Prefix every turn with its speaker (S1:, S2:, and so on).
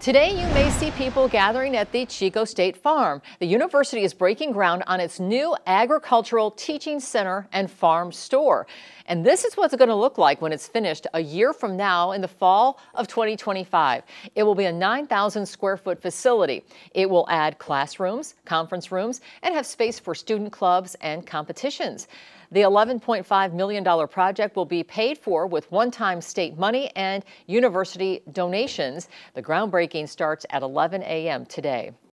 S1: Today, you may see people gathering at the Chico State Farm. The university is breaking ground on its new agricultural teaching center and farm store. And this is what it's going to look like when it's finished a year from now in the fall of 2025. It will be a 9,000 square foot facility. It will add classrooms, conference rooms, and have space for student clubs and competitions. The $11.5 million project will be paid for with one-time state money and university donations. The groundbreaking starts at 11 a.m. today.